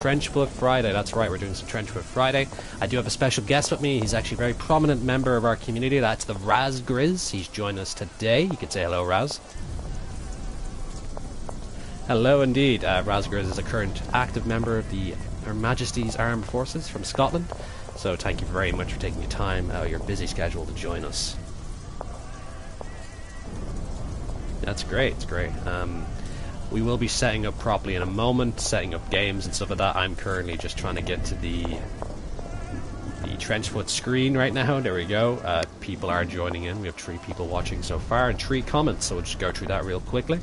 Trenchfoot Friday. That's right, we're doing some Trench Trenchfoot Friday. I do have a special guest with me. He's actually a very prominent member of our community. That's the Raz Grizz. He's joined us today. You could say hello, Raz. Hello, indeed. Uh, Raz Grizz is a current active member of the Her Majesty's Armed Forces from Scotland. So thank you very much for taking your time out of your busy schedule to join us. That's great. It's great. Um, we will be setting up properly in a moment, setting up games and stuff like that. I'm currently just trying to get to the the Trenchfoot screen right now. There we go. Uh, people are joining in. We have three people watching so far and three comments, so we'll just go through that real quickly.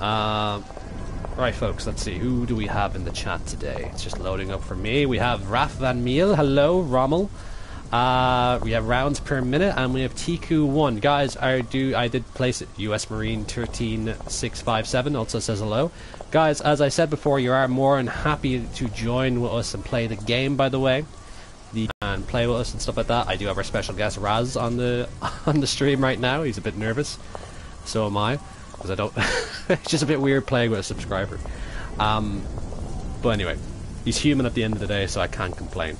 Uh, right, folks, let's see. Who do we have in the chat today? It's just loading up for me. We have Raf Van Meel. Hello, Rommel. Uh, we have rounds per minute, and we have TQ one. Guys, I do I did place it. U.S. Marine thirteen six five seven also says hello. Guys, as I said before, you are more than happy to join with us and play the game. By the way, the and play with us and stuff like that. I do have our special guest Raz on the on the stream right now. He's a bit nervous. So am I, because I don't. it's just a bit weird playing with a subscriber. Um, but anyway, he's human at the end of the day, so I can't complain.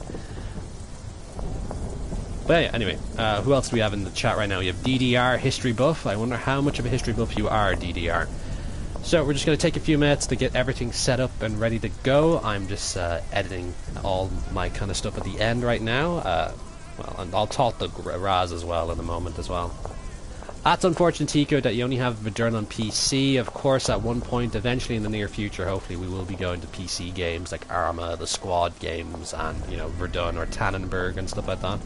But yeah, anyway, uh, who else do we have in the chat right now? We have DDR History Buff. I wonder how much of a history buff you are, DDR. So we're just going to take a few minutes to get everything set up and ready to go. I'm just uh, editing all my kind of stuff at the end right now. Uh, well, and I'll talk to Raz as well in a moment as well. That's unfortunate, Tico, that you only have Verdun on PC. Of course, at one point, eventually in the near future, hopefully, we will be going to PC games like Arma, the Squad games, and you know Verdun or Tannenberg and stuff like that.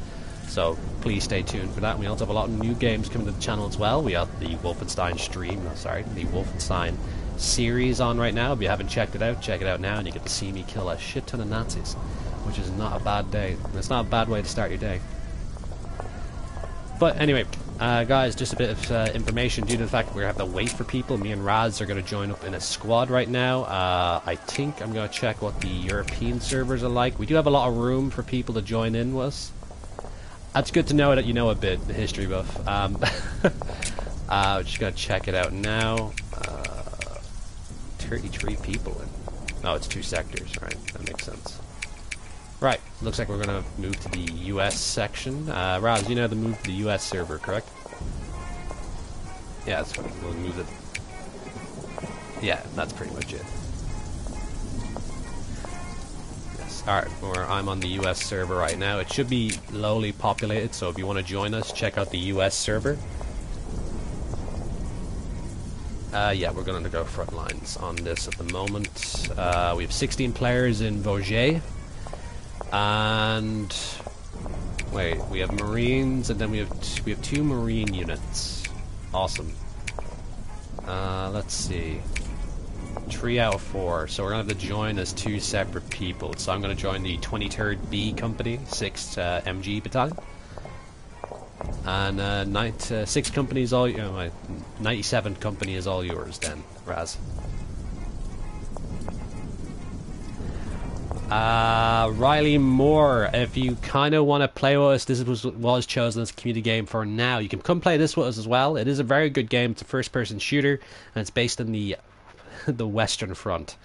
So please stay tuned for that. We also have a lot of new games coming to the channel as well. We have the Wolfenstein stream, no, sorry, the Wolfenstein series on right now. If you haven't checked it out, check it out now, and you get to see me kill a shit ton of Nazis, which is not a bad day. It's not a bad way to start your day. But anyway, uh, guys, just a bit of uh, information due to the fact that we have to wait for people. Me and Raz are going to join up in a squad right now. Uh, I think I'm going to check what the European servers are like. We do have a lot of room for people to join in with us. That's good to know that you know a bit, the history buff. Um, uh, just gonna check it out now. Uh, 33 people in. Oh, it's two sectors, right? That makes sense. Right, looks like we're gonna move to the US section. Uh, Raz, you know the move to the US server, correct? Yeah, that's fine. We'll move it. Yeah, that's pretty much it. Alright, where I'm on the US server right now. It should be lowly populated, so if you want to join us, check out the US server. Uh, yeah, we're going to go front lines on this at the moment. Uh, we have 16 players in Vosges. And... Wait, we have Marines, and then we have we have two Marine units. Awesome. Uh, let's see three out of four. So we're gonna have to join as two separate people. So I'm gonna join the 23rd B Company, 6th uh, MG Battalion, and uh, night, uh, six companies all. You know, my 97th company is all yours then, Raz. Uh, Riley Moore, if you kind of want to play with us, this was, was chosen as a community game for now. You can come play this with us as well. It is a very good game. It's a first person shooter, and it's based in the the Western Front.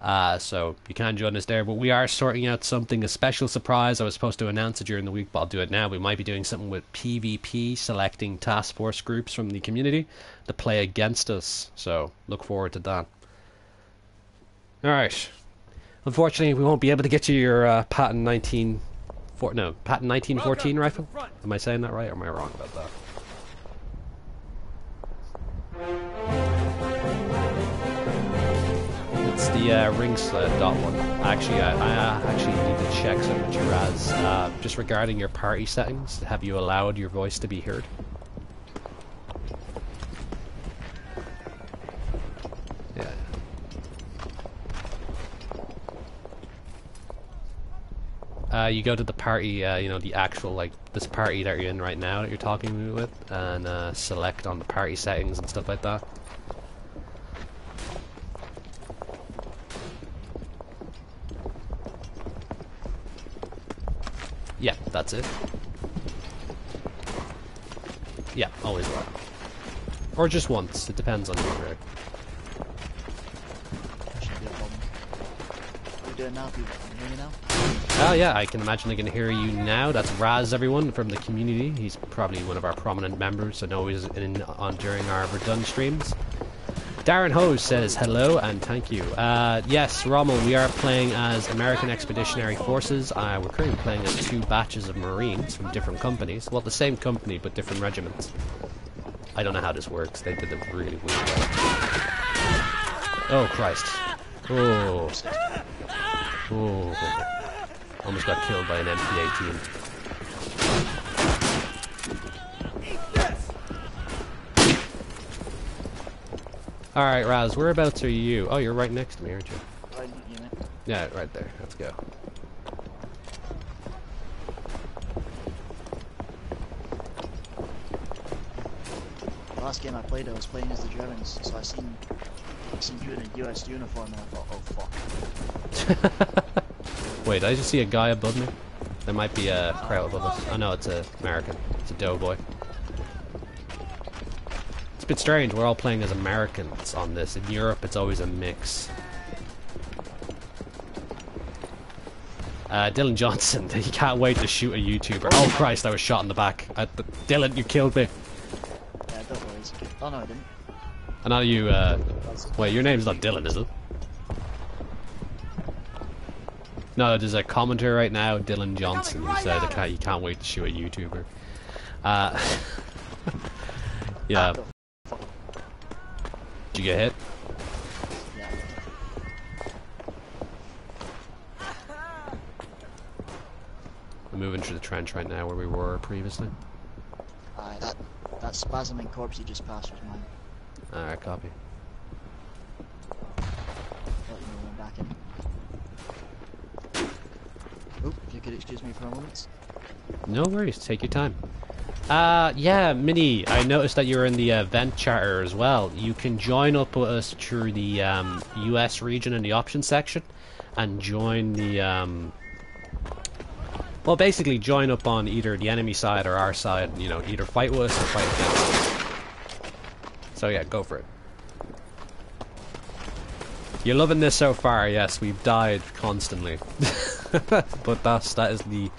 Uh, so you can join us there, but we are sorting out something, a special surprise. I was supposed to announce it during the week, but I'll do it now. We might be doing something with PvP, selecting task force groups from the community to play against us. So look forward to that. Alright. Unfortunately, we won't be able to get you your uh, Pattern 19... For, no, Pattern 1914 rifle? Am I saying that right, or am I wrong about that? The uh, ring sled dot one. Actually, I, I uh, actually need to check some with Raz. Uh, just regarding your party settings, have you allowed your voice to be heard? Yeah. Uh, you go to the party, uh, you know, the actual, like, this party that you're in right now that you're talking with, and uh, select on the party settings and stuff like that. Yeah, that's it. Yeah, always right. Or just once, it depends on your rig. doing now? People can hear me now? Oh yeah, I can imagine they can hear you now. That's Raz, everyone from the community. He's probably one of our prominent members, so know he's in on during our Verdun streams. Darren Hose says hello and thank you. Uh, yes, Rommel, we are playing as American Expeditionary Forces. Uh, we're currently playing as two batches of Marines from different companies. Well, the same company, but different regiments. I don't know how this works. They did it really weird. Oh, Christ. Oh. Oh. Almost got killed by an MP-18. Alright, Raz, whereabouts are you? Oh, you're right next to me, aren't you? Yeah, right there. Let's go. The last game I played, I was playing as the Germans, so I seen, I seen you in a US uniform, and I thought, oh fuck. Wait, I just see a guy above me. There might be a crowd above us. Oh no, it's a American. It's a doughboy. It's bit strange. We're all playing as Americans on this. In Europe, it's always a mix. Uh, Dylan Johnson, he can't wait to shoot a YouTuber. Oh Christ, I was shot in the back. Uh, th- Dylan, you killed me. Yeah, don't worry. Oh no, I didn't. And know you, uh, wait, your name's not Dylan, is it? No, there's a commenter right now, Dylan Johnson, who said can't, he can't wait to shoot a YouTuber. Uh, yeah. Did you get hit? Yeah. We're moving through the trench right now where we were previously. Aye, that that spasming corpse you just passed was mine. Alright, copy. Let you know back in. Oh, if you could excuse me for a moment. No worries, take your time. Uh, yeah, Mini, I noticed that you're in the event charter as well. You can join up with us through the um, US region in the options section and join the. Um, well, basically, join up on either the enemy side or our side. You know, either fight with us or fight against us. So, yeah, go for it. You're loving this so far, yes. We've died constantly. but that's, that is the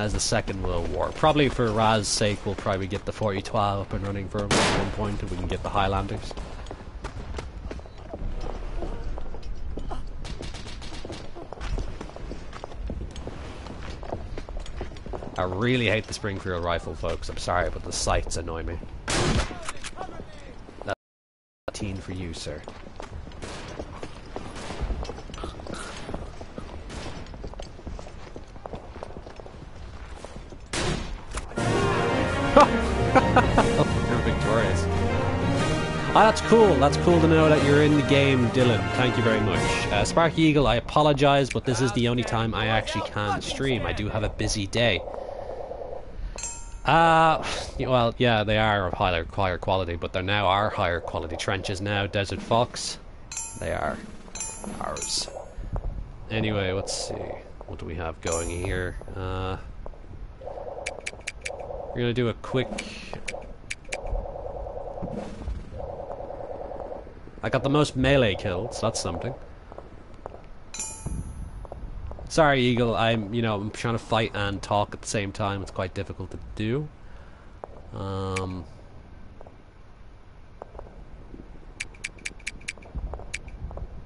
as the Second World War. Probably for Raz's sake, we'll probably get the 4012 up and running for him at one point, and we can get the Highlanders. I really hate the Springfield rifle, folks. I'm sorry, but the sights annoy me. That's a teen for you, sir. Ah, that's cool. That's cool to know that you're in the game, Dylan. Thank you very much. Uh, Spark Eagle, I apologize, but this is the only time I actually can stream. I do have a busy day. Uh, well, yeah, they are of higher, higher quality, but they're now our higher quality trenches now. Desert Fox, they are ours. Anyway, let's see. What do we have going here? Uh, we're gonna do a quick. I got the most melee kills. That's something. Sorry, Eagle. I'm, you know, I'm trying to fight and talk at the same time. It's quite difficult to do. Um.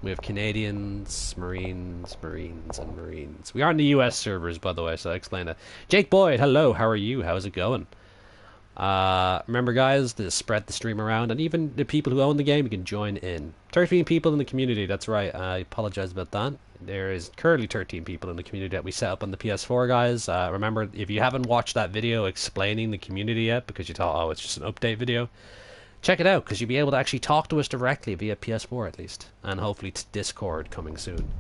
We have Canadians, Marines, Marines, and Marines. We are on the US servers, by the way, so I explained that. Jake Boyd, hello, how are you? How's it going? Uh, remember, guys, to spread the stream around, and even the people who own the game, you can join in. 13 people in the community, that's right. I apologize about that. There is currently 13 people in the community that we set up on the PS4, guys. Uh, remember, if you haven't watched that video explaining the community yet, because you thought, oh, it's just an update video, check it out because you'll be able to actually talk to us directly via PS4 at least, and hopefully to Discord coming soon.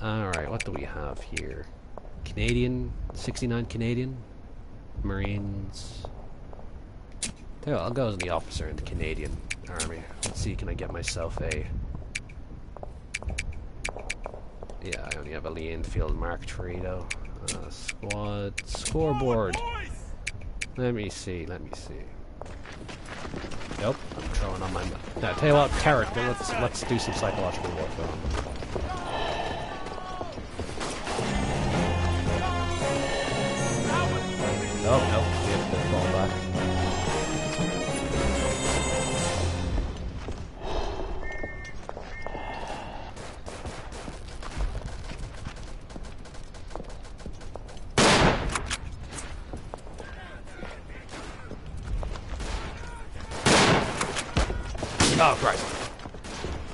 All right, what do we have here? Canadian, 69 Canadian, Marines. Tell you what, I'll go as the officer in the Canadian Army. Let's see, can I get myself a... Yeah, I only have a Lee Enfield Mark III, though. Uh, squad... Scoreboard! Let me see, let me see. Nope, I'm throwing on my... No, tell you what, character, let's, let's do some psychological warfare. Oh, Nope.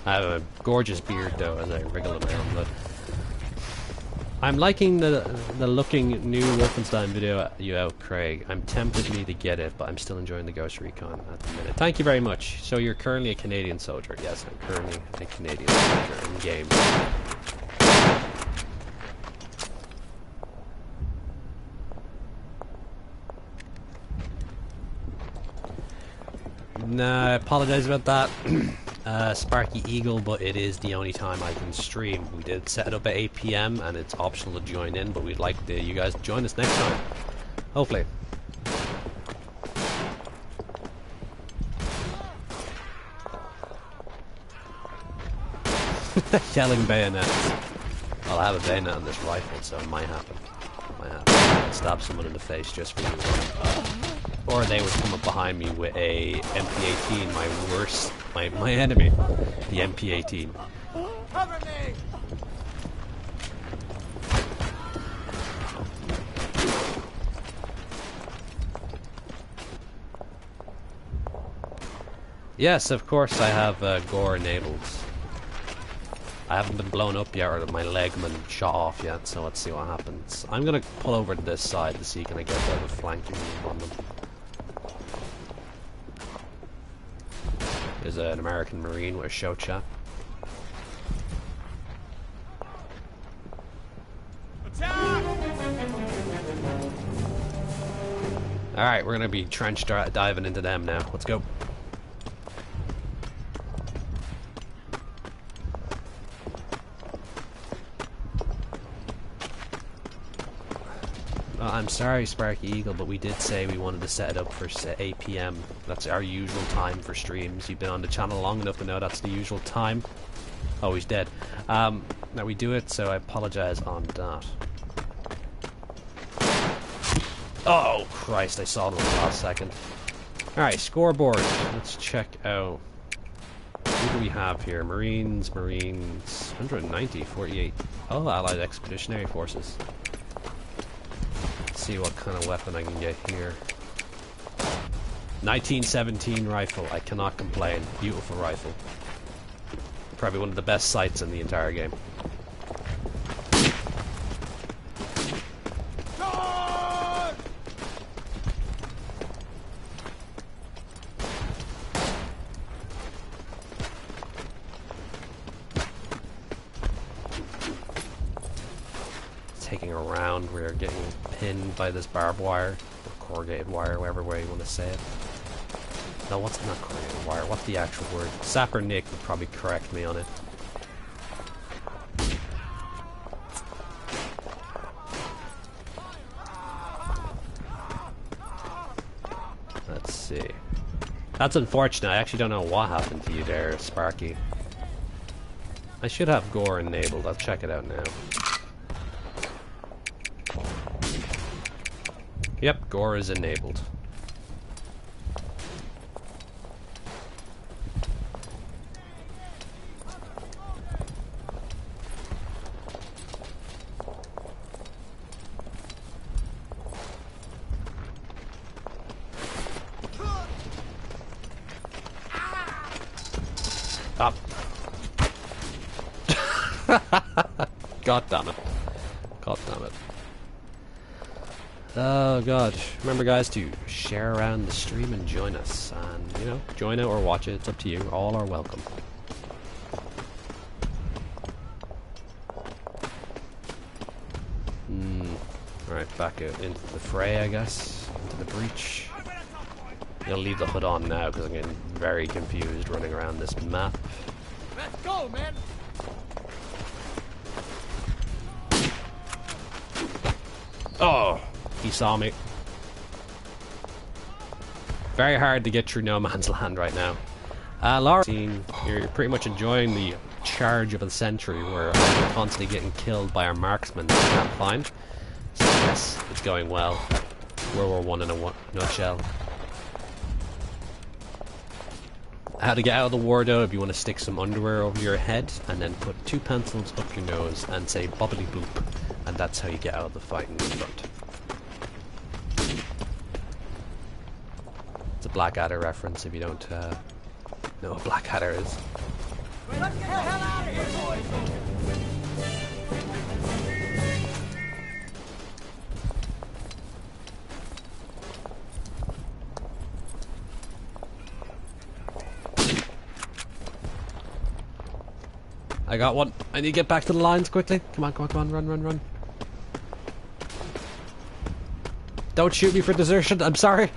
I have a gorgeous beard, though, as I wriggle around, but... I'm liking the the looking new Wolfenstein video you out, Craig. I'm tempted me to get it, but I'm still enjoying the Ghost Recon at the minute. Thank you very much. So you're currently a Canadian soldier. Yes, I'm currently a Canadian soldier in game. Nah, I apologize about that. uh, Sparky Eagle, but it is the only time I can stream. We did set it up at 8 p.m. and it's optional to join in, but we'd like you guys to join us next time. Hopefully. Yelling bayonets. I'll have a bayonet on this rifle, so it might happen. It might happen. I'll Stab someone in the face just for you. Or they would come up behind me with a MP18, my worst, my, my enemy, the MP18. Cover me! Yes, of course I have uh, gore enabled. I haven't been blown up yet or my leg been shot off yet, so let's see what happens. I'm gonna pull over to this side to see can I get a bit of flanking on them. There's an American Marine with a show. Alright, we're gonna be trench diving into them now. Let's go. I'm sorry, Sparky Eagle, but we did say we wanted to set it up for 8 p.m. That's our usual time for streams. You've been on the channel long enough to know that's the usual time. Oh, he's dead. Um, now we do it, so I apologize on that. Oh, Christ, I saw it in the last second. Alright, scoreboard. Let's check out... Who do we have here? Marines, Marines... 190, 48. Oh, Allied Expeditionary Forces see what kind of weapon I can get here. 1917 rifle. I cannot complain. Beautiful rifle. Probably one of the best sights in the entire game. By this barbed wire, or corrugated wire, whatever way you want to say it. No, what's not corrugated wire? What's the actual word? Sapper Nick would probably correct me on it. Let's see. That's unfortunate. I actually don't know what happened to you there, Sparky. I should have Gore enabled. I'll check it out now. Yep, Gore is enabled. Ah. Up. God damn it. God damn it. Oh god. Remember guys to share around the stream and join us. And, you know, join it or watch it. It's up to you. All are welcome. Hmm. Alright, back out into the fray, I guess. Into the breach. I'll leave the hood on now because I'm getting very confused running around this map. Saw me. Very hard to get through no man's land right now. Uh, Laura, you're pretty much enjoying the charge of the century where I'm constantly getting killed by our marksmen that I can't find. So yes, it's going well. World War One in a nutshell. How to get out of the war though, if you want to stick some underwear over your head and then put two pencils up your nose and say bobbly boop and that's how you get out of the fighting front. It's a Blackadder reference if you don't uh, know what Blackadder is. I got one. I need to get back to the lines quickly. Come on, come on, come on, run, run, run. Don't shoot me for desertion, I'm sorry.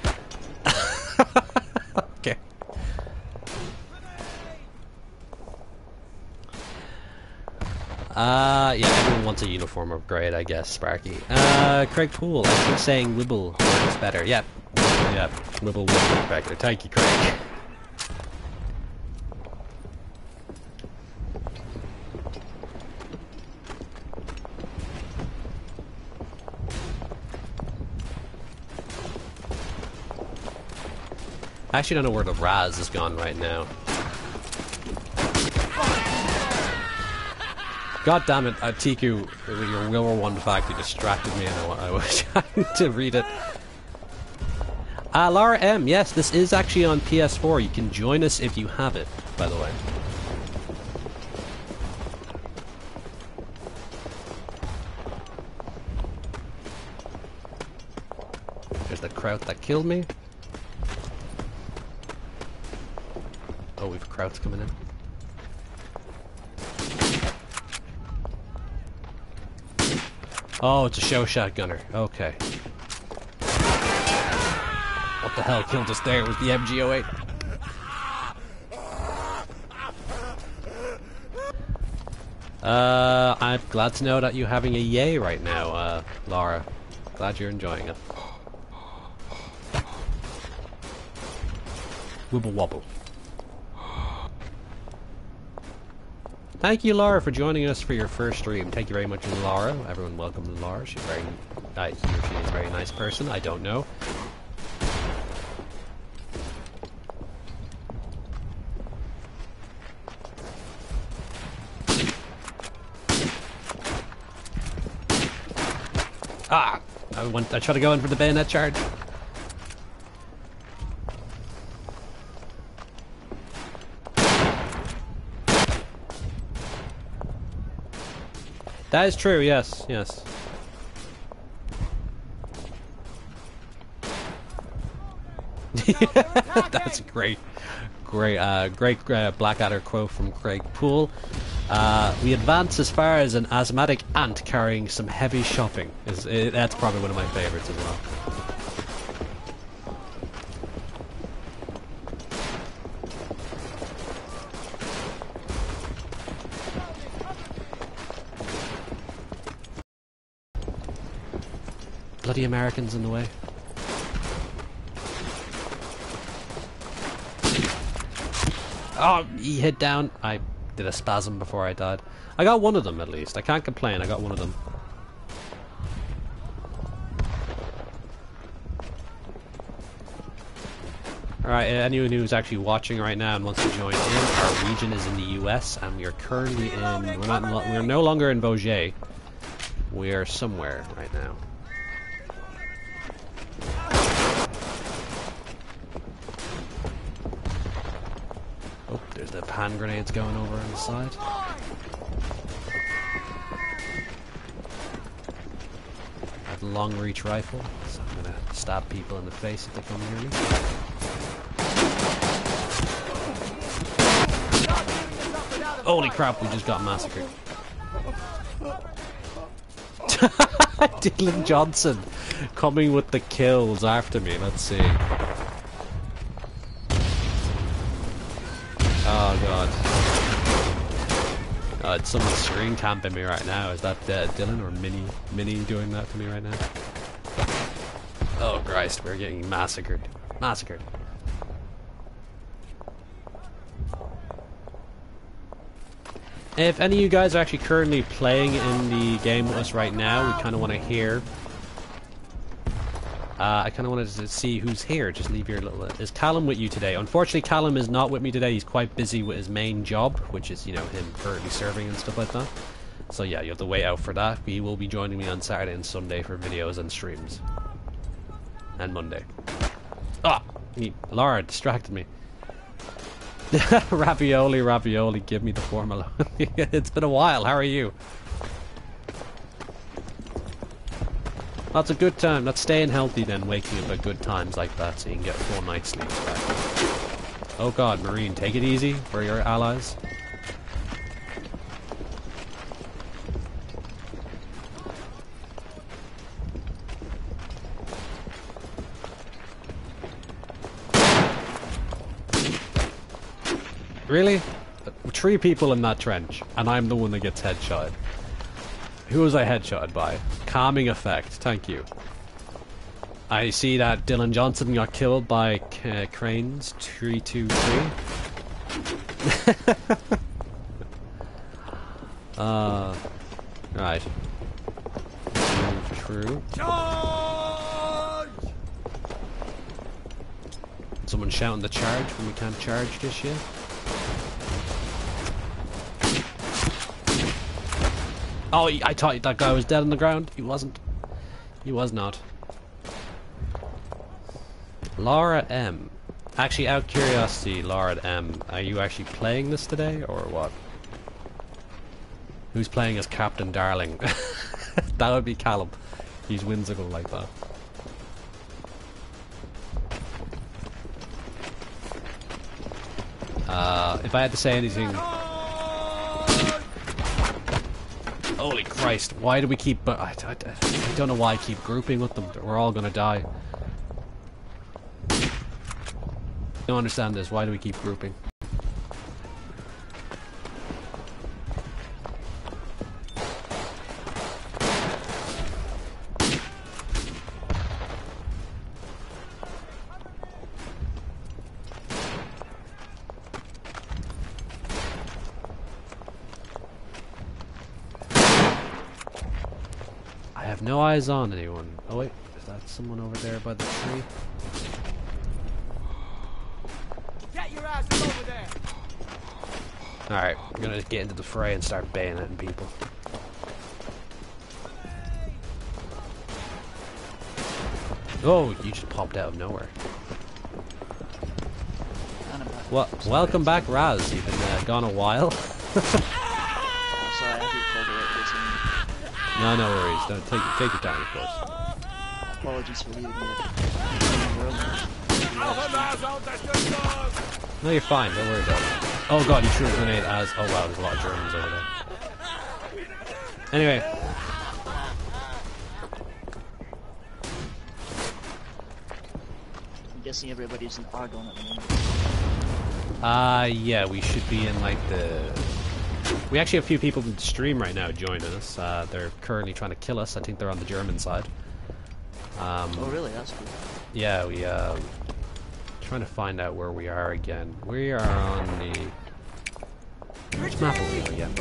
Uh, yeah, everyone wants a uniform upgrade, I guess, Sparky. Uh, Craig Poole, I keep saying Wibble works better. Yep. Yep. Wibble would work better. Thank you, Craig. I actually don't know where the Raz is gone right now. God damn it, uh, Tiku, your Will One fact, you distracted me and I, I was trying to read it. Uh, Lara M, yes, this is actually on PS4. You can join us if you have it, by the way. There's the Kraut that killed me. Oh, we've Krauts coming in. Oh, it's a Chauchat gunner. Okay. What the hell killed us there? It was the MG08. Uh, I'm glad to know that you're having a yay right now, uh, Laura. Glad you're enjoying it. Wibble wobble. Thank you, Laura, for joining us for your first stream. Thank you very much, Laura. Everyone, welcome Laura. She's very, he she is a very nice person. I don't know. Ah! I went. I tried to go in for the bayonet charge. That is true, yes, yes. That's great. Great, uh, great uh, Blackadder quote from Craig Poole. Uh, we advance as far as an asthmatic ant carrying some heavy shopping. Is it, That's probably one of my favorites as well. Bloody Americans in the way. Oh, he hit down. I did a spasm before I died. I got one of them at least. I can't complain. I got one of them. Alright, anyone who's actually watching right now and wants to join in, our region is in the US and we are currently in, we're, not, we're no longer in Vosges. We are somewhere right now. The hand grenades going over on the side. I have a long reach rifle, so I'm gonna stab people in the face if they come near me. Holy crap, we just got massacred. Dylan Johnson coming with the kills after me, let's see. Oh god. Someone screen camping me right now. Is that uh, Dylan or Mini? Minnie doing that to me right now? Oh Christ, we're getting massacred. Massacred. If any of you guys are actually currently playing in the game with us right now, we kind of want to hear. Uh, I kind of wanted to see who's here. Just leave your little. Is Callum with you today? Unfortunately, Callum is not with me today. He's quite busy with his main job, which is you know him currently serving and stuff like that. So yeah, you have to wait out for that. He will be joining me on Saturday and Sunday for videos and streams, and Monday. Ah, he, Laura distracted me. ravioli, ravioli, give me the formula. it's been a while. How are you? That's a good time. That's staying healthy then, waking up at good times like that so you can get four night's sleep back. Oh god, Marine, take it easy for your allies. Really? Three people in that trench, and I'm the one that gets headshot. Who was I headshot by? Calming effect, thank you. I see that Dylan Johnson got killed by uh, Cranes 323. uh, right. True. Charge! Someone shouting the charge when we can't charge this yet. Oh, I thought that guy was dead on the ground. He wasn't. He was not. Laura M. Actually, out of curiosity, Laura M, are you actually playing this today, or what? Who's playing as Captain Darling? that would be Callum. He's whimsical like that. Uh, if I had to say anything... Holy Christ, why do we keep... I, I, I don't know why I keep grouping with them. We're all gonna die. I don't understand this. Why do we keep grouping? I have no eyes on anyone. Oh wait, is that someone over there by the tree? Get your asses over there! Alright, we're gonna get into the fray and start bayoneting people. Oh, you just popped out of nowhere. I'm. Well, welcome back, Raz. You've been uh, gone a while. Oh, sorry, I keep called it this no, no worries. Don't take take your time, of course. apologies for leaving No, you're fine. Don't worry about it. Oh god, you threw a grenade as. Oh wow, there's a lot of Germans over there. Anyway, I'm guessing everybody's in Argonne at the moment. uh, yeah, we should be in like the. We actually have a few people in the stream right now joining us. Uh, they're currently trying to kill us. I think they're on the German side. Um, Oh, really? That's cool. Yeah, we um trying to find out where we are again. We are on the which map are we on again?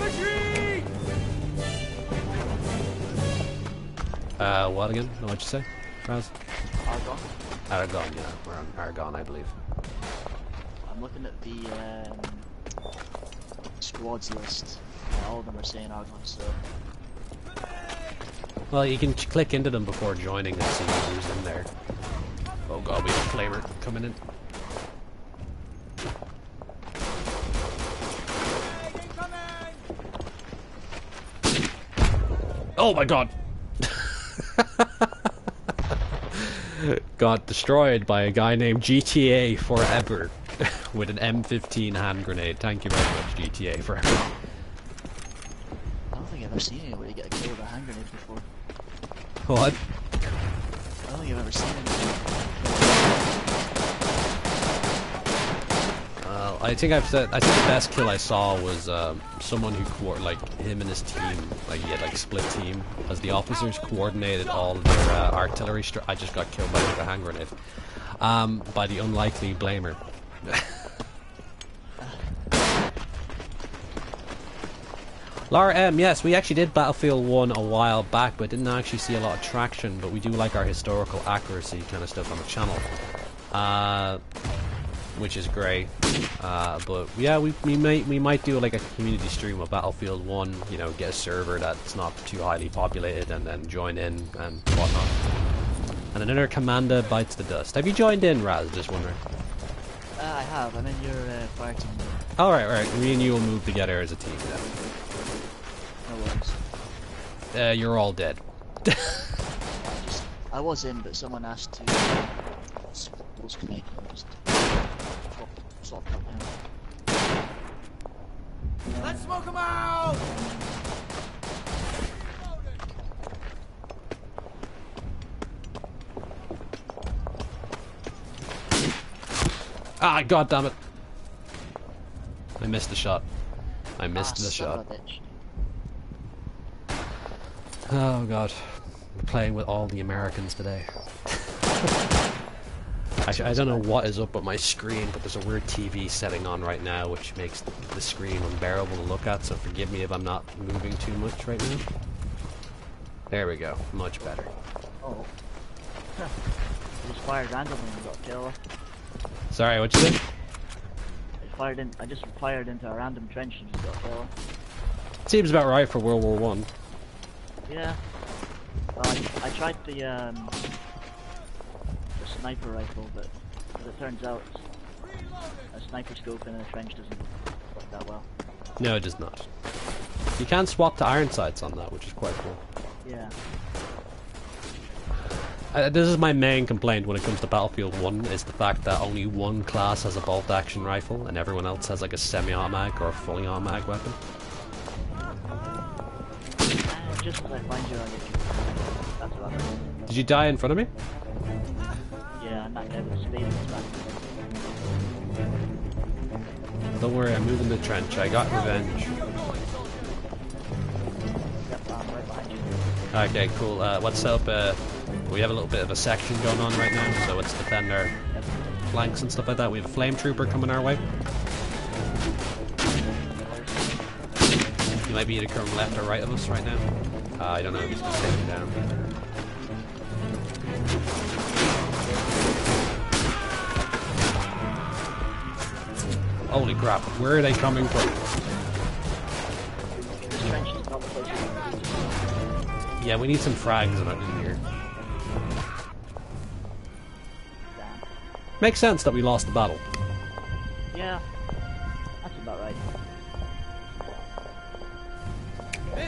Uh what again? No, what'd you say? Raz? Argonne? Aragon, yeah. We're on Aragon, I believe. I'm looking at the um, squads list. and All of them are saying Argonne, so Well you can click into them before joining and see who's in there. Oh god, we have a flamer coming in. Oh my god! Got destroyed by a guy named GTA Forever with an M15 hand grenade. Thank you very much, GTA Forever. I don't think I've ever seen anybody get killed with a hand grenade before. What? I don't think I've ever seen anybody. Uh, I think I've said. I think the best kill I saw was um, someone who co- like him and his team, like he had like split team as the officers coordinated all of their uh, artillery. Str- I just got killed by like, a hand grenade um, by the unlikely blamer. Laura M, yes, we actually did Battlefield 1 a while back, but didn't actually see a lot of traction, but we do like our historical accuracy kind of stuff on the channel. Uh, which is great. Uh, but yeah, we, we might we might do like a community stream of Battlefield 1, you know, get a server that's not too highly populated and then join in and whatnot. And another commander bites the dust. Have you joined in, Raz? Just wondering. Uh, I have. I'm in your uh, now. All right, all right. Me and you will move together as a team then. No worries. Uh, you're all dead. I was in, but someone asked to was connect. Just swap, swapped up now. Let's smoke them out! Ah, god damn it! I missed the shot. I missed ah, the son shot. Of a bitch. Oh god. We're playing with all the Americans today. Actually, I don't know what is up with my screen, but there's a weird TV setting on right now which makes the screen unbearable to look at, so forgive me if I'm not moving too much right now. There we go. Much better. Oh. I just fired randomly and got killed. Sorry, what you say? I fired in. I just fired into a random trench and just got killed. Seems about right for World War One. Yeah. Well, I, I tried the um the sniper rifle, but as it turns out, a sniper scope in a trench doesn't work that well. No, it does not. You can swap to iron sights on that, which is quite cool. Yeah. Uh, this is my main complaint when it comes to Battlefield 1, is the fact that only one class has a bolt-action rifle, and everyone else has like a semi-automatic or a fully automatic weapon. Just as I find you, get you. That's what I mean. Did you die in front of me? Yeah, I'm not the spade in this back. Don't worry, I'm moving the trench. I got revenge. Yep, I'm right behind you. Okay, cool. Uh, what's up? Uh, we have a little bit of a section going on right now, so let's defend our Yep. flanks and stuff like that. We have a flame trooper coming our way. He might be either coming left or right of us right now. Uh, I don't know. He's just down. Holy crap! Where are they coming from? Yeah, we need some frags in here. Makes sense that we lost the battle. Yeah.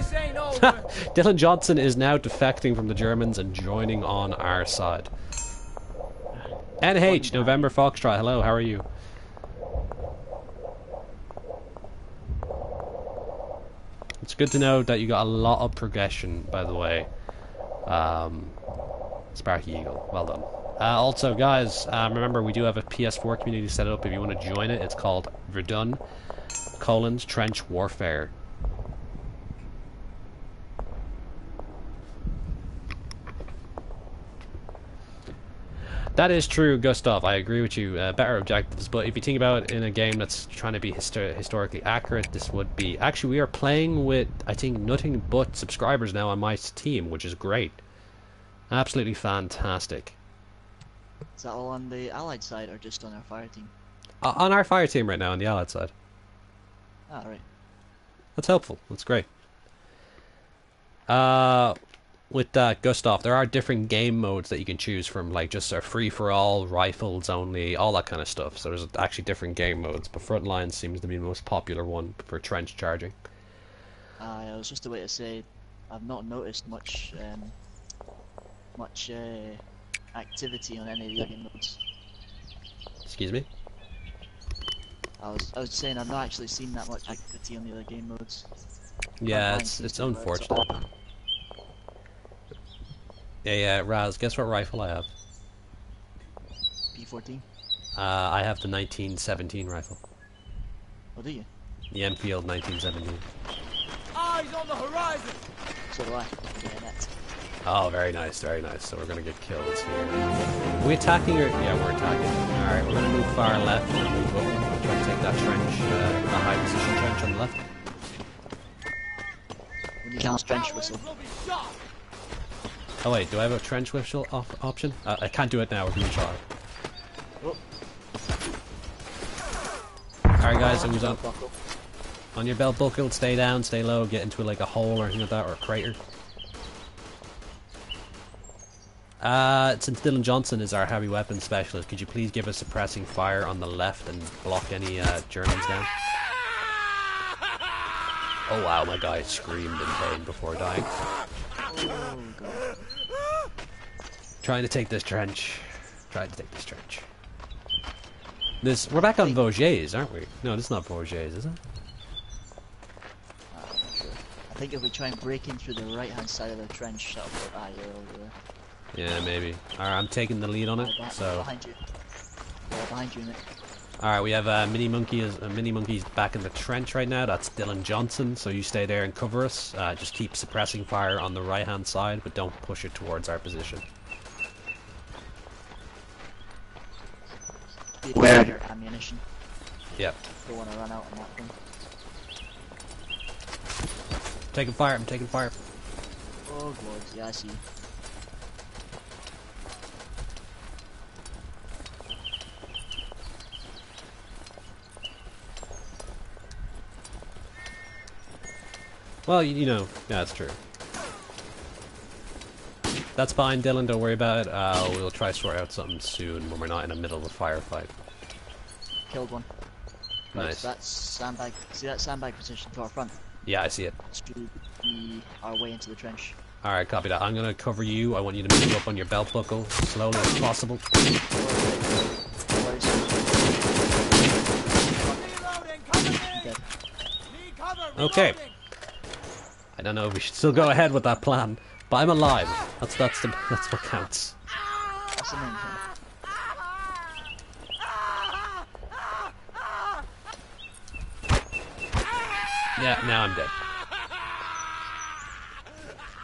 Dylan Johnson is now defecting from the Germans and joining on our side. NH, November Foxtrot, hello, how are you? It's good to know that you got a lot of progression, by the way. Um, Sparky Eagle, well done. Uh, also, guys, um, remember we do have a PS4 community set up. If you want to join it, it's called Verdun colons Trench Warfare. That is true, Gustav. I agree with you. Uh, better objectives, but if you think about it in a game that's trying to be histo- historically accurate, this would be. Actually, we are playing with, I think, nothing but subscribers now on my team, which is great. Absolutely fantastic. Is that all on the allied side or just on our fire team? Uh, on our fire team right now, on the Allied side. Alright. That's helpful. That's great. Uh, with that, Gustav, there are different game modes that you can choose from, like just a free for all, rifles only, all that kind of stuff. So there's actually different game modes, but Frontline seems to be the most popular one for trench charging. I was just a way to say, I've not noticed much, um, much uh, activity on any of the other game modes. Excuse me? I was, I was saying I've not actually seen that much activity on the other game modes. Yeah, it's it's uh, unfortunate. Yeah, yeah, Raz, guess what rifle I have? P14. Uh, I have the 1917 rifle. Oh, do you? The Enfield 1917. Eyes on the horizon. So do I. Bayonet. Oh, very nice, very nice. So we're gonna get killed here. Are we attacking or yeah, we're attacking. All right, we're gonna move far left and move up. We'll try to take that trench, uh, the high position trench on the left. When you cast trench whistle. Will be shot. Oh wait, do I have a trench whistle op- option? Uh, I can't do it now. We're being shot. Oh, All right, guys, it was on on your belt buckle. Stay down, stay low, get into like a hole or anything like that, or a crater. Uh, since Dylan Johnson is our heavy weapons specialist, could you please give us suppressing fire on the left and block any uh, Germans down? Oh wow, my guy screamed in pain before dying. Oh god. Trying to take this trench. Trying to take this trench. This we're back on Vosges, aren't we? No, this is not Vosges, is it? Uh, sure. I think if we try and break in through the right hand side of the trench, that'll put you're over there. Yeah, maybe. Alright, I'm taking the lead on it. Behind- So, behind you. Yeah, behind you, Nick. alright, we have uh, mini monkey is uh, mini monkey's back in the trench right now. That's Dylan Johnson. So you stay there and cover us. Uh, just keep suppressing fire on the right hand side, but don't push it towards our position. Be Where? your ammunition. Yep. Don't want to run out on that thing. Taking fire. I'm taking fire. Oh god, yeah, I see. Well, you, you know, yeah, that's true. That's fine, Dylan. Don't worry about it. Uh, we'll try to sort out something soon when we're not in the middle of a firefight. Killed one. Nice. That's sandbag. See that sandbag position to our front? Yeah, I see it. Should be our way into the trench. All right, copy that. I'm gonna cover you. I want you to move up on your belt buckle as slowly as possible. Where's Reloading! Cover me! dead? Need cover! Okay. I don't know if we should still go ahead with that plan, but I'm alive. That's that's the that's what counts. That's the main thing. Yeah, now I'm dead.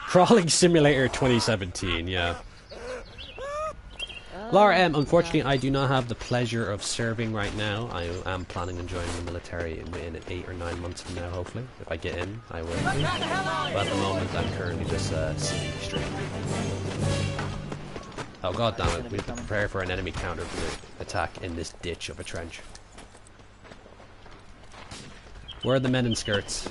Crawling Simulator 2017. Yeah. Laura M, unfortunately, I do not have the pleasure of serving right now. I am planning on joining the military in, in eight or nine months from now, hopefully. If I get in, I will. Where the hell are But at the moment, I'm currently just uh, sitting straight. Oh god damn it, we have to prepare for an enemy counter attack in this ditch of a trench. Where are the men in skirts?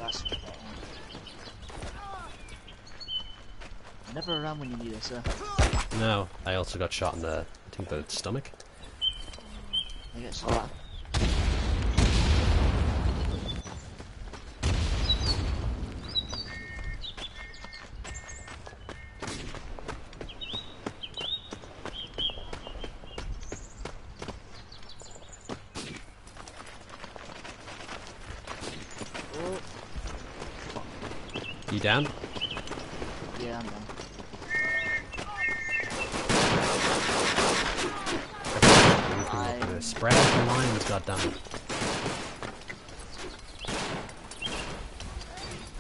Never around when you need us, sir. No, I also got shot in the, I think the stomach. I get saw that. You down? yeah, I'm done. I'm- Spread out the lines, goddammit.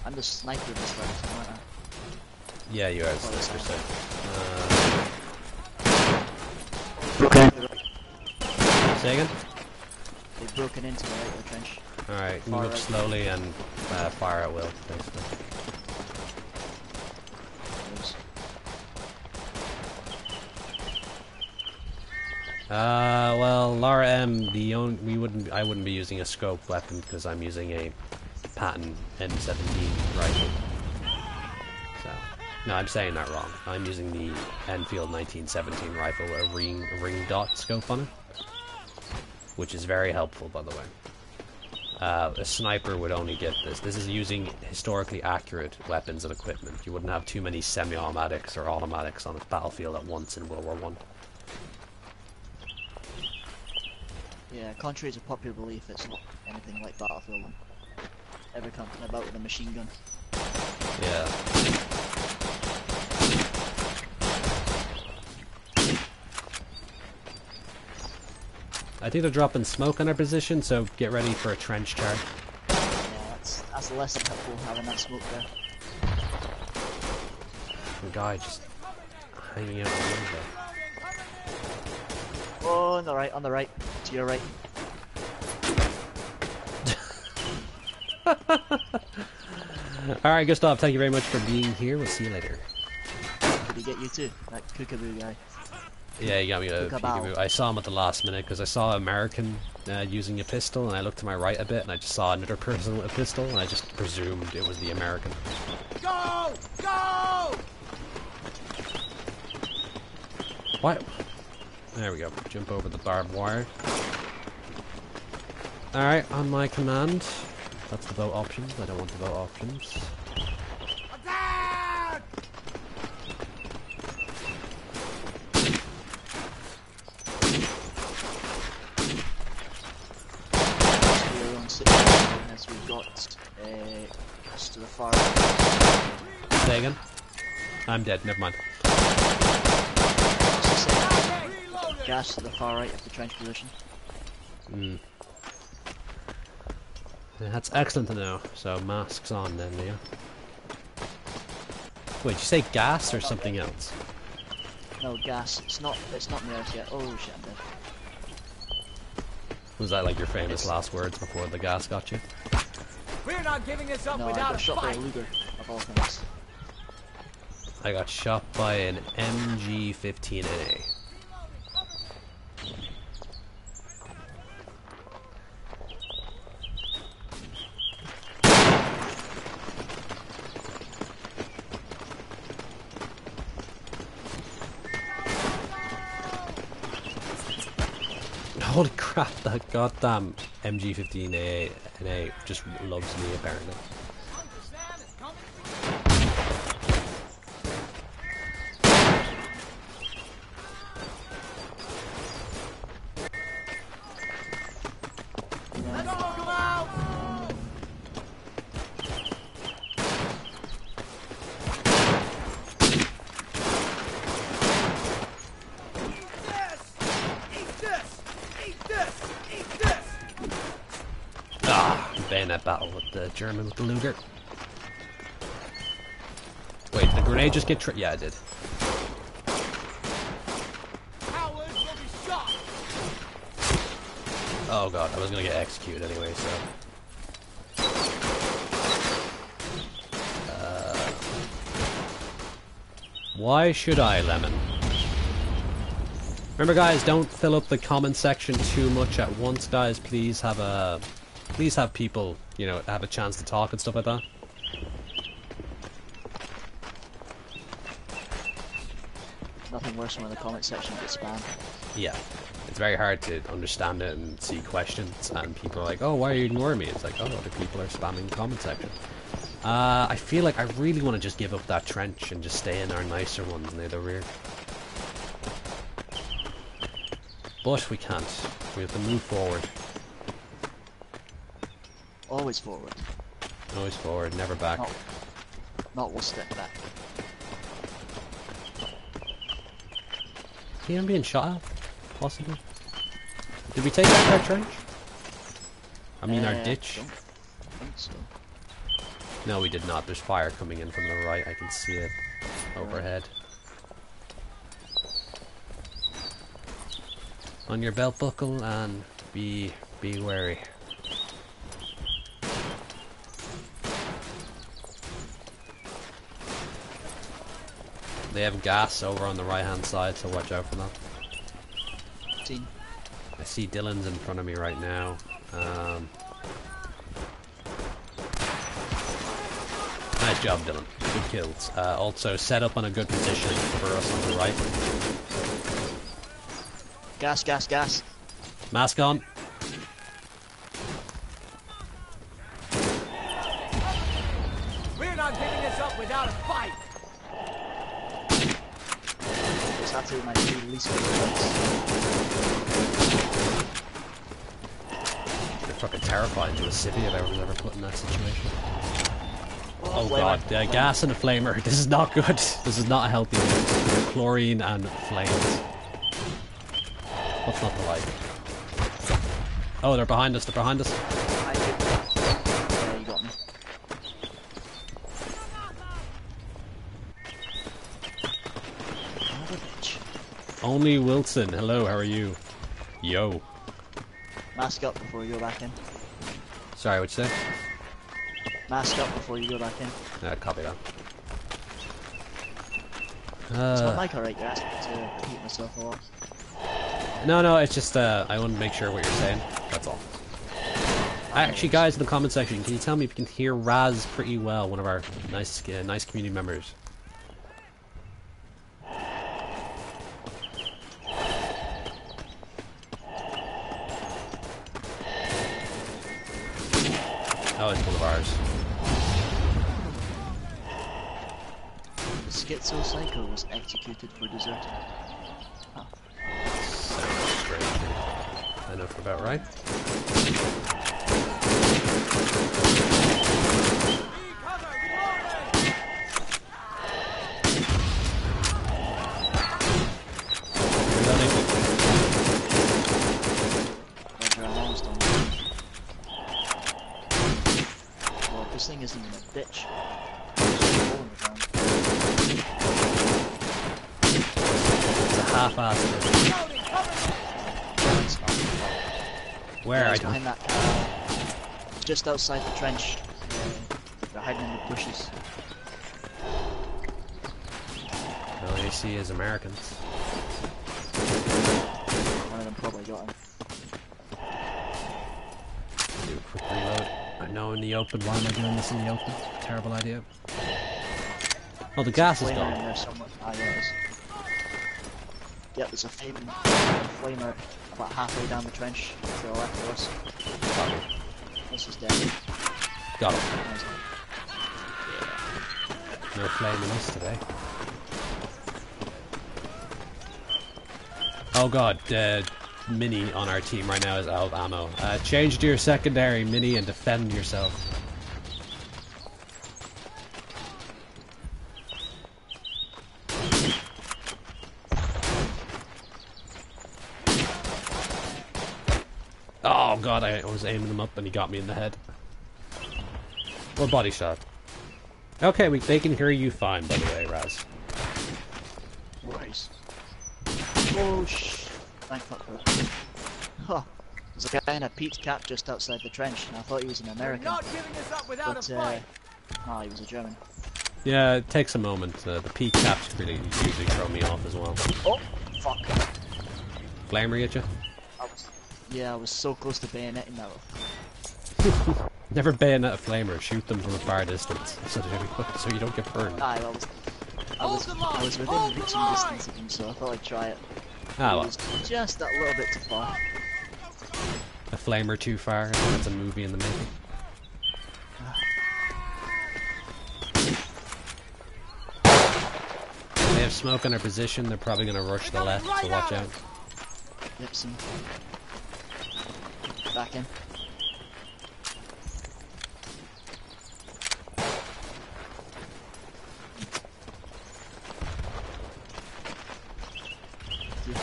I'm the sniper this time, so aren't I? Yeah, you are. That's Sniper fine. set. Okay. Uh, say again? They've broken into the right the trench. Alright, Far move up right. slowly and uh, fire at will, basically. Uh, Laura M, the only, we wouldn't, I wouldn't be using a scope weapon because I'm using a Pattern N17 rifle. So, no, I'm saying that wrong. I'm using the Enfield 1917 rifle with a ring, ring dot scope on it, which is very helpful, by the way. Uh, a sniper would only get this. This is using historically accurate weapons and equipment. You wouldn't have too many semi-automatics or automatics on a battlefield at once in World War One. Yeah, contrary to popular belief, it's not anything like Battlefield 1. Every company about with a machine gun. Yeah. I think they're dropping smoke on our position, so get ready for a trench charge. Yeah, that's that's less than helpful having that smoke there. Some guy just hanging out the window. Oh, on the right, on the right, to your right. Alright, Gustav, thank you very much for being here. We'll see you later. Did he get you too? That Kookaboo guy. Yeah, you got me a Took peekaboo. I saw him at the last minute because I saw an American uh, using a pistol, and I looked to my right a bit, and I just saw another person with a pistol, and I just presumed it was the American. Go! Go! What? There we go. Jump over the barbed wire. Alright, on my command. That's the vote options. I don't want the vote options. Attack! We're on situation as we've got uh, gas to the. Say again? I'm dead, never mind. As I said, Reloading! gas to the far right of the trench position. Mm. That's excellent to know. So masks on then, yeah. Wait, did you say gas or something else? No gas. It's not. It's not near us yet. Oh shit! Was that like your famous It's- last words before the gas got you? We're not giving this up No, I without got a shot by a! Luger of all things. I got shot by an MG15NA. Holy crap, that goddamn MG15A NA just loves me apparently. Understand it's coming for you. Let's smoke 'em out! Eat this! Eat this! Eat this! Eat this! Battle with the German with the Luger. Wait, the grenade just get tri- Yeah, I did. Cowards will be shot! Oh god, I was gonna get executed anyway, so. Uh, why should I, Lemon? Remember guys, don't fill up the comment section too much at once, guys. Please have a... Please have people, you know, have a chance to talk and stuff like that. Nothing worse than when the comment section gets spammed. Yeah. It's very hard to understand it and see questions, and people are like, oh, why are you ignoring me? It's like, oh, other people are spamming the comment section. Uh, I feel like I really want to just give up that trench and just stay in our nicer ones near the rear. But we can't. We have to move forward. Always forward. Always forward, never back. Not, not one step back. He am being shot at? Possibly. Did we take out our trench? I mean, our Uh, ditch? Don't think so. No, we did not. There's fire coming in from the right. I can see it overhead. On your belt buckle and be be wary. They have gas over on the right hand side, so watch out for that. I see Dylan's in front of me right now. Um, nice job, Dylan. Good kills. Uh, also, set up on a good position for us on the right. Gas, gas, gas. Mask on. Least They're fucking terrifying to a city if I was ever put in that situation. Oh god, uh, gas and a flamer. This is not good. This is not a healthy. Chlorine and flames. What's not to like? Oh, they're behind us. They're behind us. I did. Yeah, you got me. Another bitch. Only Wilson. Hello, how are you? Yo. Mask up before you go back in. Sorry, what'd you say? Mask up before you go back in. Yeah, copy that. It's not Uh, like alright, you're asking me to repeat myself a lot. no, no, it's just uh, I want to make sure what you're saying. That's all. Actually, guys, in the comment section, can you tell me if you can hear Raz pretty well? One of our nice, uh, nice community members. Oh, it's one of ours. The schizo psycho was executed for deserting. Sounds strange. I know for about right. Be cover, reloading! Reloading. Roger, I'm almost done. Well, this thing isn't in a ditch. It's just a hole in the ground. It's a half-assed version. Reloading, cover me! It's not. Where? I It's don't. behind that uh, just outside the trench. Uh, they're hiding in the bushes. All you see is Americans. One of them probably got him. Do a quick reload. I know in the open. Why am I doing this in the open? Terrible idea. Oh, the gas is Flamer in gone. there somewhere. Ah, yeah, it is. Yep, there's a flaming flamer about halfway down the trench to the left of us. This is dead. Got him. No flame in us today. Oh god, uh, Mini on our team right now is out of ammo. Uh, change to your secondary, Mini, and defend yourself. Oh god, I was aiming him up and he got me in the head. Or body shot. Okay, we, they can hear you fine, by the way, Raz. Worries. Oh sh! Thank fuck for. Huh. There's a guy in a peak cap just outside the trench, and I thought he was an We're American. not giving this up without But, a uh, fight! no, he was a German. Yeah, it takes a moment. Uh, the peak caps really usually throw me off as well. Oh, fuck. Flamer at you? I was, yeah, I was so close to bayoneting that. Never bayonet a flamer. Shoot them from a far distance, so, so you don't get burned. Aye, I was, I was! I was within Hold reaching distance of him, so I thought I'd try it. Ah It well, just that little bit too far. a flamer too far. That's a movie in the making. They have smoke on their position. They're probably going to rush the left, so watch out. Yep, Back in. Yeah.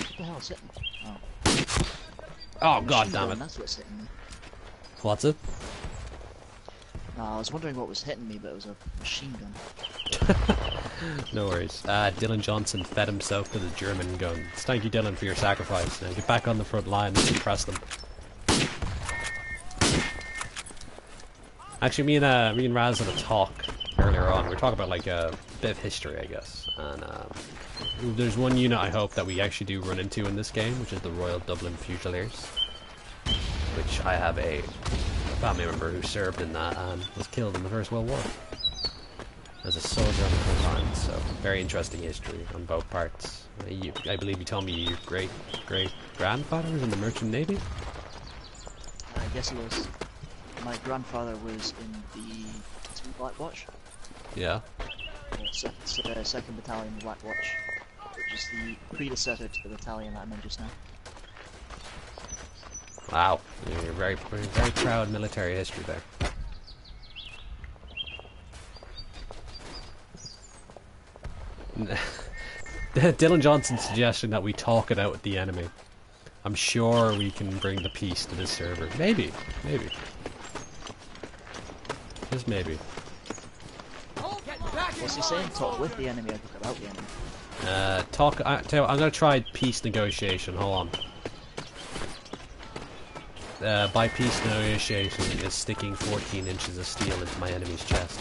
What the hell is hitting? Oh. Oh god damn it! That's what's hitting me. What's it? No, I was wondering what was hitting me, but it was a machine gun. No worries. Uh, Dylan Johnson fed himself to the German guns. Thank you, Dylan, for your sacrifice. Now get back on the front line and suppress them. Actually, me and uh, me and Raz had a talk earlier on. We were talking about like a bit of history, I guess. And um, there's one unit I hope that we actually do run into in this game, which is the Royal Dublin Fusiliers, which I have a family member who served in that and was killed in the First World War as a soldier on the front line. So very interesting history on both parts. You, I believe you told me your great great grandfather was in the Merchant Navy. I guess he was. My grandfather was in the Black Watch, Yeah. se- se- uh, second battalion Black Watch, which is the predecessor to the battalion that I'm in just now. Wow. You're very very, proud military history there. Dylan Johnson's suggestion that we talk it out with the enemy. I'm sure we can bring the peace to this server. Maybe. Maybe. Just maybe. Get back in What's he saying? Talk with the enemy, I talk about the enemy. Uh, talk. I, tell you what, I'm gonna try peace negotiation. Hold on. Uh, by peace negotiation is sticking 14 inches of steel into my enemy's chest.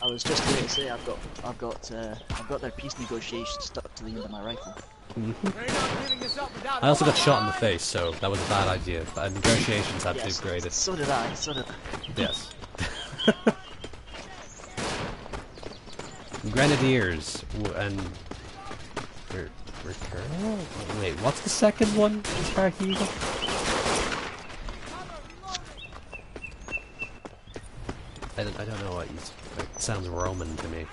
I was just going to say I've got I've got uh, I've got their peace negotiation stuck to the end of my rifle. We're not giving this up without I also got shot in the face, so that was a bad idea. But negotiations had to Yes, be graded. so did I. So did I. Yes. Grenadiers and Re- Wait, what's the second one? Sparky I don't, I don't know what he's. It sounds Roman to me.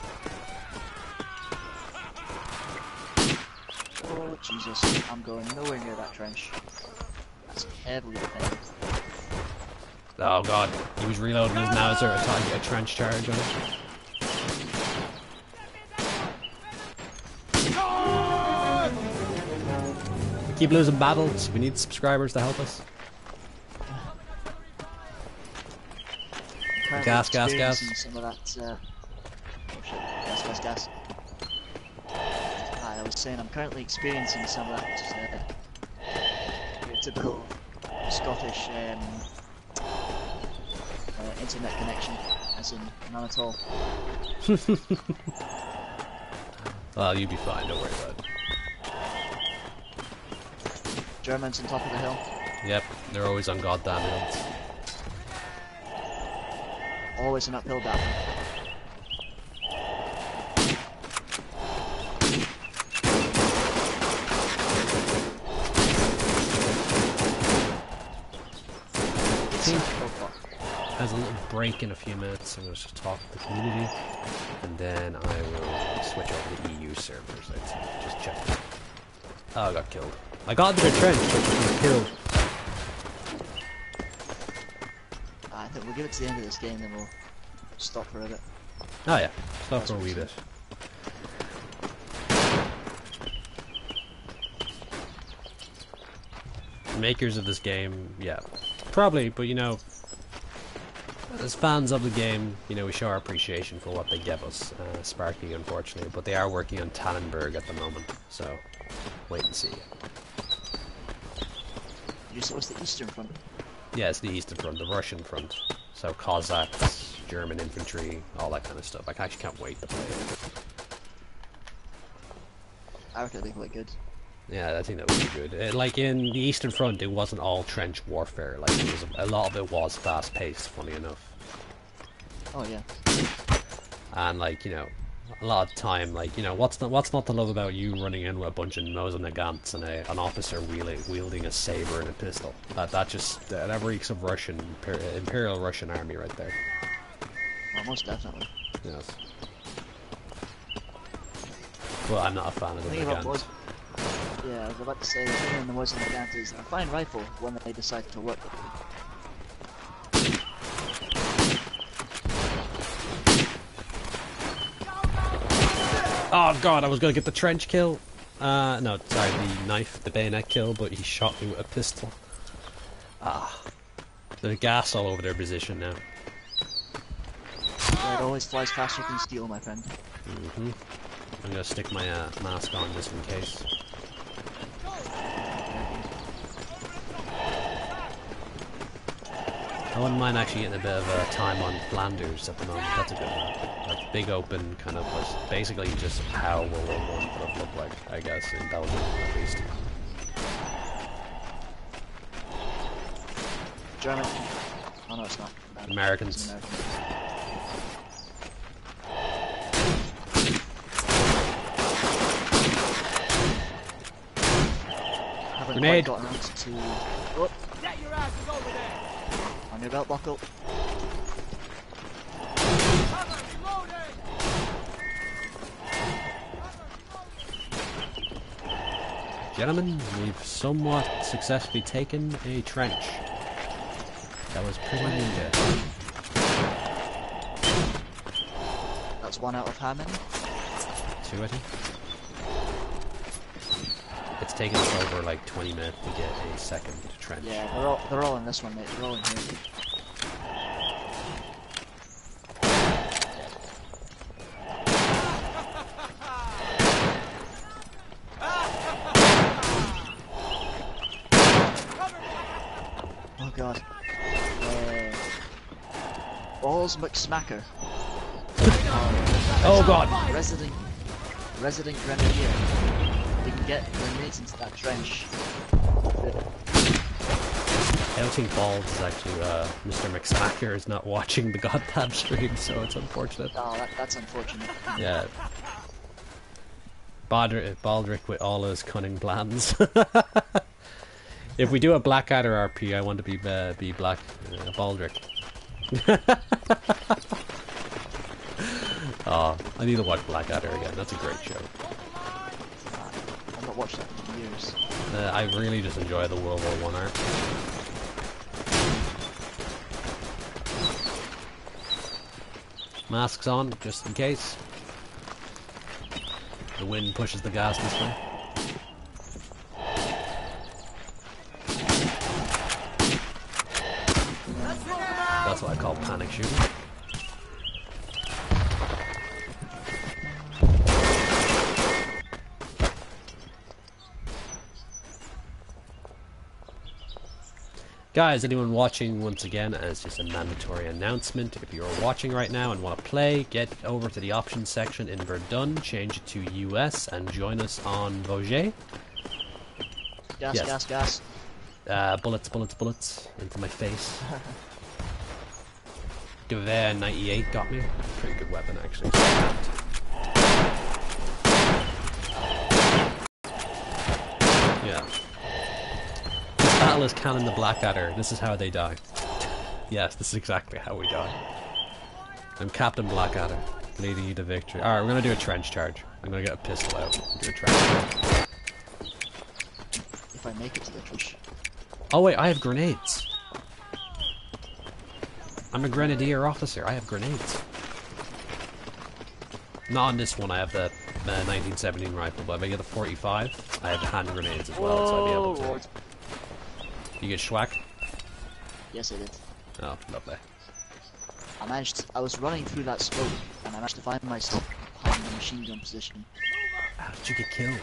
Oh Jesus, I'm going nowhere near that trench. That's heavily defended. Oh god, he was reloading his Mauser to target a trench charge on it. Keep losing battles. We need subscribers to help us. Gas, gas, gas. Some of that. Uh... Oh shit! Gas, gas, gas. I was saying I'm currently experiencing some of that. Uh, typical Scottish um, uh, internet connection, as in none at all. Well, you'll be fine. Don't worry about it. Germans on top of the hill. Yep, they're always on goddamn hills. Always an uphill battle. Has a little break in a few minutes. I'm going to just talk to the community, and then I will switch over to EU servers. I. Just check. Oh, I got killed. I got into the trench, but I was killed. Give it to the end of this game, then we'll stop for a bit. Oh yeah, stop for a wee bit. Makers of this game, yeah, probably, but you know, as fans of the game, you know, we show our appreciation for what they give us. Uh, Sparky, unfortunately, but they are working on Tannenberg at the moment, so wait and see. You said what's the Eastern Front? Yeah, it's the Eastern Front, the Russian Front. So Cossacks, German infantry, all that kind of stuff. I actually can't wait to play it. I reckon it'll be quite good. Yeah, I think that would be good. Uh, like in the Eastern Front, it wasn't all trench warfare. Like it was a lot of it was fast paced. Funny enough, Oh yeah. and like you know, a lot of time. Like you know, what's not what's not to love about you running in with a bunch of Mosin-Nagants and a, an officer wielding wielding a saber and a pistol? That that just uh, that reeks of Russian Imperial Russian army right there. Well, most definitely. Yes. Well, I'm not a fan of The the thing about Nagant. Yeah, I was about to say the thing in the Nagant is a fine rifle when they decide to work with it. Oh god, I was gonna get the trench kill. Uh, no, sorry, the knife, the bayonet kill, but he shot me with a pistol. Ah. There's gas all over their position now. It always flies faster than steel, my friend. hmm I'm gonna stick my uh, mask on just in case. I wouldn't mind actually getting a bit of uh, time on Flanders at the moment. That's a good one. Like big open kind of was basically just how World War One would have looked like, I guess, in Belgium at least. German. Oh no, it's not. Bad. Americans. It's American. Grenade. quite gotten around to. Oh, Get your asses over there! On your belt buckle. Gentlemen, we've somewhat successfully taken a trench. That was pretty ninja. That's one out of how many? Two, I think. It's taken us over like 20 minutes to get a second trench. Yeah, they're all they're all in this one, mate. They're all in here. Oh god. Uh, Balls McSmacker. Oh god! Resident resident grenadier. Get grenades into that trench. I don't think Balls is actually, uh, Mr. McSmacker is not watching the Godtab stream, so it's unfortunate. Oh, that, that's unfortunate. Yeah. Baldric, Baldric with all his cunning plans. if we do a Blackadder RP, I want to be uh, be Black uh, Baldric. oh, I need to watch Blackadder again. That's a great show. Not watched that in years. Uh, I really just enjoy the World War One art. Masks on, just in case. The wind pushes the gas this way. That's what I call panic shooting. Guys, anyone watching once again, as just a mandatory announcement, if you're watching right now and want to play, get over to the options section in Verdun, change it to US, and join us on Vosges. Gas, Yes. gas, gas. Uh, bullets, bullets, bullets into my face. Gewehr 98 got me. Pretty good weapon, actually. Yeah. This is Cannon the Blackadder. This is how they die. Yes, this is exactly how we die. I'm Captain Blackadder, leading you to victory. Alright, we're gonna do a trench charge. I'm gonna get a pistol out and do a trench charge. If I make it to the trench. Oh wait, I have grenades. I'm a grenadier officer. I have grenades. Not on this one. I have the uh, 1917 rifle, but if I get the 45, I have hand grenades as well, so I'll be able Whoa, to. You get schwack? Yes, I did. Oh, lovely. I managed. I was running through that scope, and I managed to find myself behind the machine gun position How did you get killed?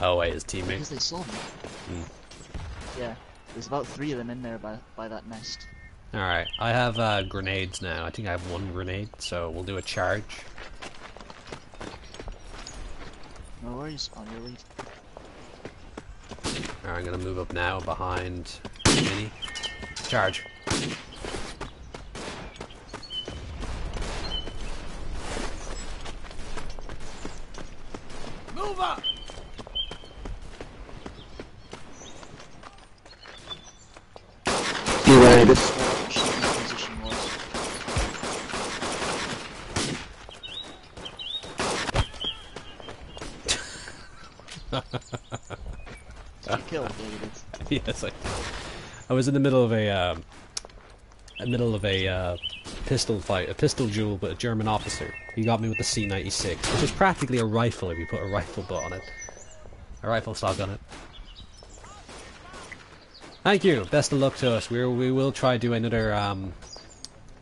Oh wait, his teammate. because they saw me. Hmm. Yeah, there's about three of them in there by by that nest. All right, I have uh, grenades now. I think I have one grenade, so we'll do a charge. No worries, on your lead. All right, I'm gonna move up now behind Mini. Charge. Move up! You ready to Where that machine gun position was. Did you kill David? yes, I, I was in the middle of a, um, a middle of a uh, pistol fight, a pistol duel, but a German officer. He got me with the C96, which is practically a rifle if you put a rifle butt on it, a rifle stock on it. Thank you. Best of luck to us. We we will try do another um,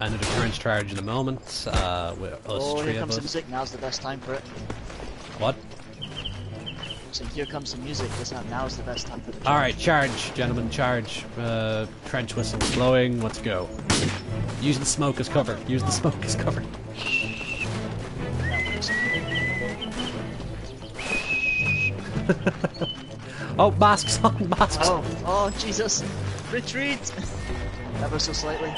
another trench charge in a moment. Uh, with us Oh, here comes the us. music. Now's the best time for it. What? So here comes the music. This now now's the best time for the. All right, charge, gentlemen, charge. Uh, trench whistles blowing. Let's go. Use the smoke as cover. Use the smoke as cover. Oh, masks on, masks. Oh, oh, Jesus! Retreat! Ever so slightly.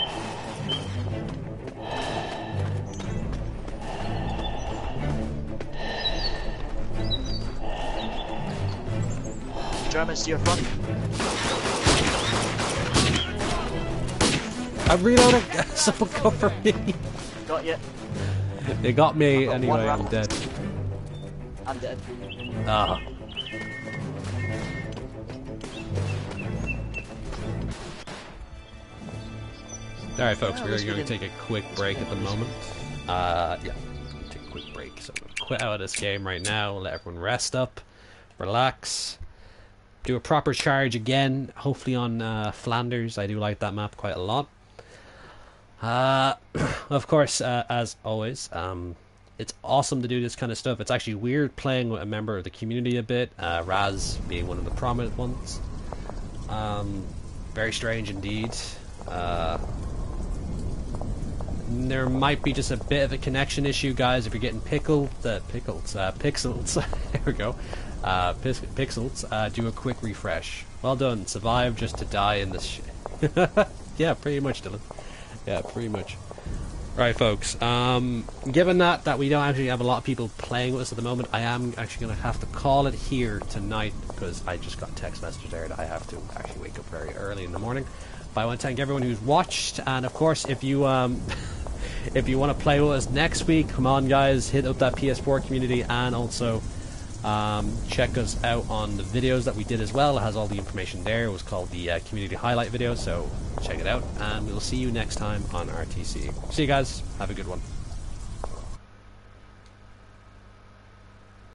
Germans to your front. I'm reloading. Someone cover me. Got you. They got me got anyway. I'm dead. I'm dead. Ah. All right, folks, we're going to take a quick break at the moment. Uh, yeah, take a quick break. So I'm gonna quit out of this game right now. Let everyone rest up, relax, do a proper charge again. Hopefully on uh, Flanders. I do like that map quite a lot. Uh, of course, uh, as always, um, it's awesome to do this kind of stuff. It's actually weird playing with a member of the community a bit. Uh, Raz being one of the prominent ones. Um, very strange indeed. Uh, there might be just a bit of a connection issue, guys. If you're getting pickled, pickled, uh, pixels. there we go. Uh, Pix- Pixels, uh, do a quick refresh. Well done. Survive just to die in this yeah, pretty much, Dylan. Yeah, pretty much. Right, folks. Um, given that that we don't actually have a lot of people playing with us at the moment, I am actually going to have to call it here tonight because I just got text messages there that I have to actually wake up very early in the morning. But I want to thank everyone who's watched, and of course, if you um, if you want to play with us next week, come on, guys, hit up that PS4 community, and also um, check us out on the videos that we did as well. It has all the information there. It was called the uh, community highlight video, so check it out. And we'll see you next time on RTC. See you guys. Have a good one.